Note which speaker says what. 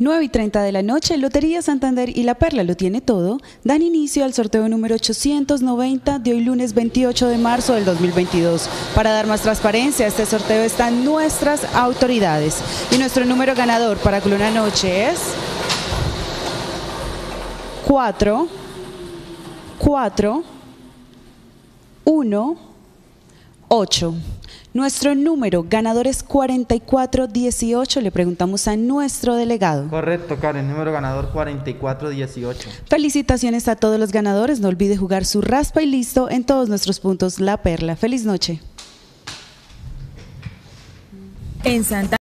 Speaker 1: 9 y 30 de la noche, Lotería Santander y La Perla lo tiene todo, dan inicio al sorteo número 890 de hoy lunes 28 de marzo del 2022. Para dar más transparencia este sorteo están nuestras autoridades. Y nuestro número ganador para Clona Noche es 4, 4, 1, 8. Nuestro número ganador es 4418. Le preguntamos a nuestro delegado.
Speaker 2: Correcto, Karen, número ganador 4418.
Speaker 1: Felicitaciones a todos los ganadores. No olvide jugar su raspa y listo en todos nuestros puntos La Perla. Feliz noche.
Speaker 3: En Santa